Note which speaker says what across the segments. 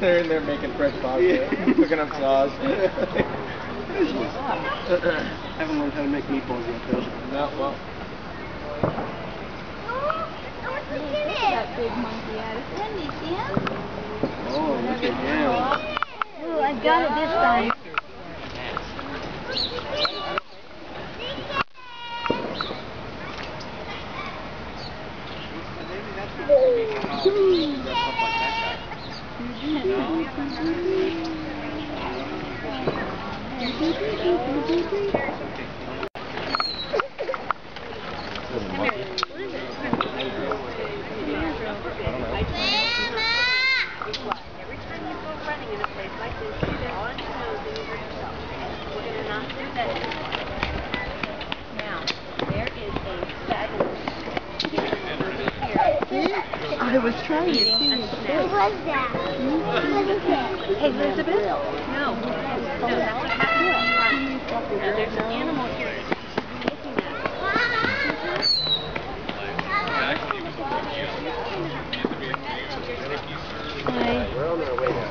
Speaker 1: they're in there making fresh pasta, yeah. cooking up sauce.
Speaker 2: I haven't learned how to make meatballs yet, though.
Speaker 1: No, well.
Speaker 3: Oh, that big monkey at it. Wendy, see?
Speaker 2: Oh, look at him.
Speaker 3: Ooh, I got it this time. Thank you.
Speaker 4: I was trying to see.
Speaker 3: Who was that? What is it?
Speaker 4: Elizabeth?
Speaker 5: No, no, that's what happens when uh, you run. Now, there's an animal here taking.
Speaker 2: We're on our way now.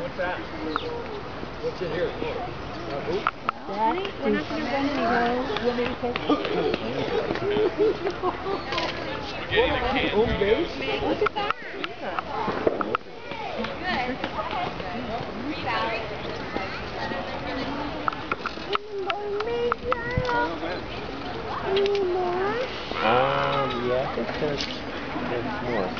Speaker 1: What's that? What's in here?
Speaker 4: Daddy,
Speaker 2: Um, yeah, I think there's, there's more.